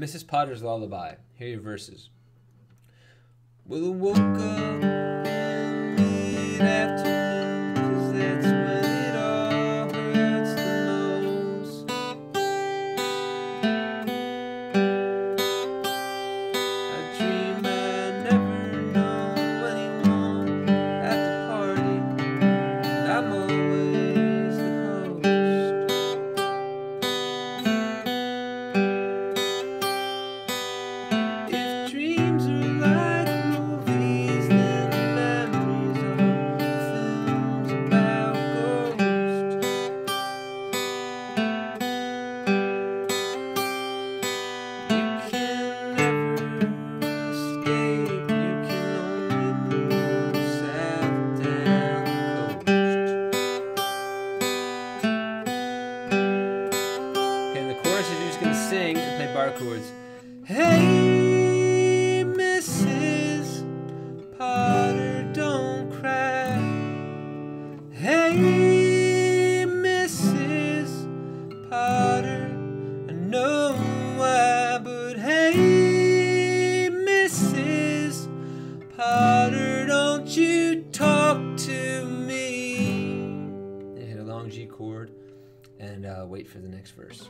Mrs. Potter's Lullaby. Here are your verses. Well, woke up sing and play bar chords. Hey, Mrs. Potter, don't cry. Hey, Mrs. Potter, I know why, but hey, Mrs. Potter, don't you talk to me. And hit a long G chord and uh, wait for the next verse.